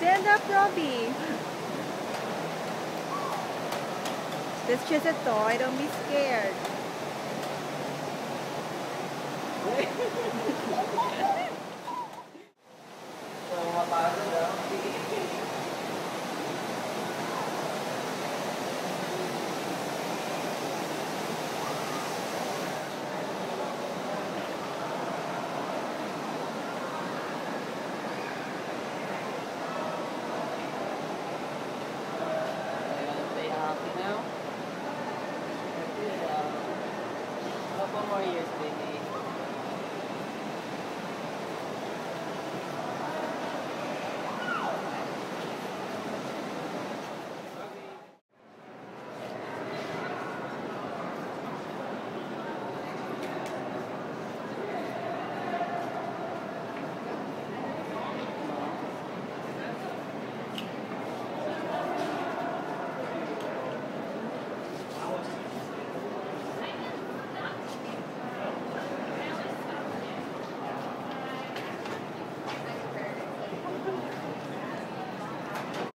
Stand up, Robbie. That's just a toy. Don't be scared. one more year's baby